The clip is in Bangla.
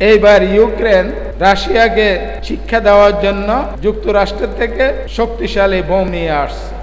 এইবার ইউক্রেন রাশিয়াকে শিক্ষা দেওয়ার জন্য যুক্তরাষ্ট্র থেকে শক্তিশালী বোম নিয়ে আসছে।